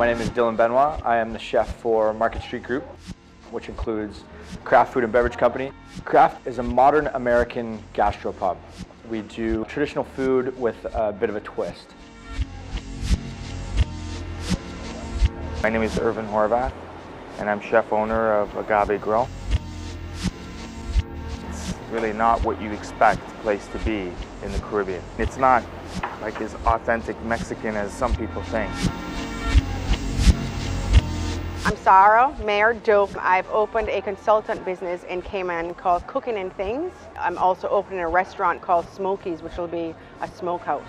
My name is Dylan Benoit. I am the chef for Market Street Group, which includes Craft Food and Beverage Company. Craft is a modern American gastropub. We do traditional food with a bit of a twist. My name is Ervin Horvath, and I'm chef owner of Agave Grill. It's really not what you expect a place to be in the Caribbean. It's not like as authentic Mexican as some people think. I'm Sara Mair-Doak. I've opened a consultant business in Cayman called Cooking and Things. I'm also opening a restaurant called Smokies, which will be a smokehouse.